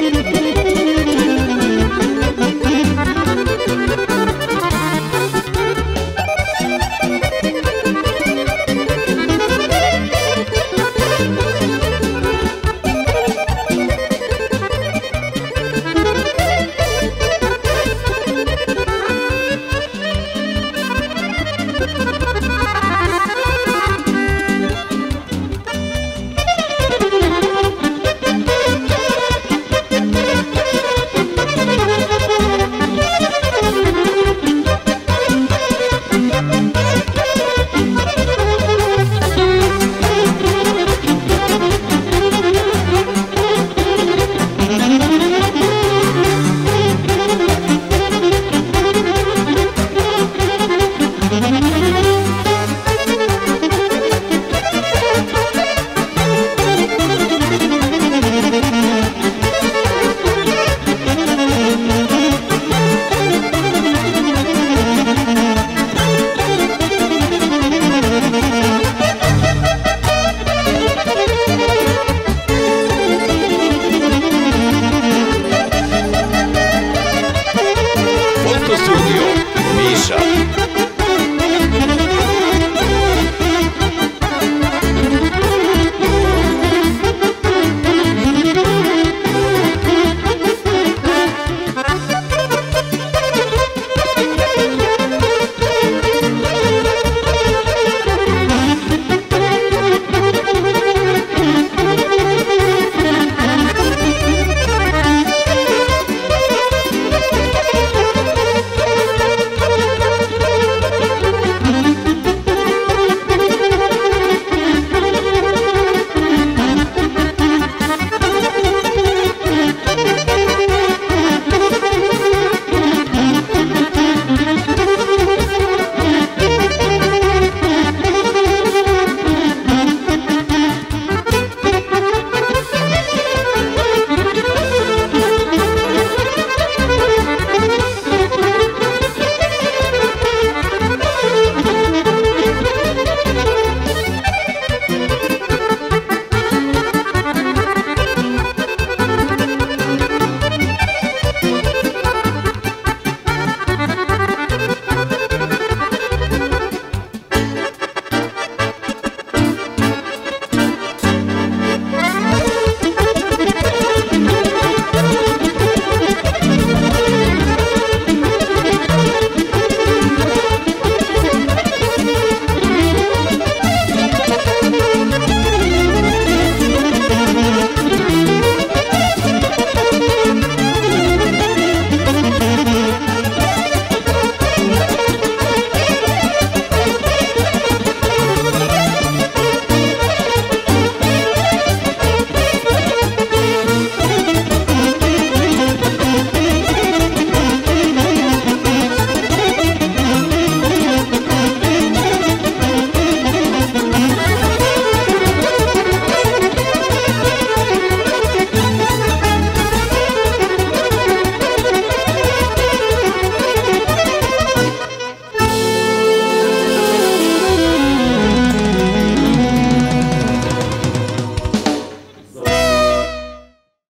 Música Asia.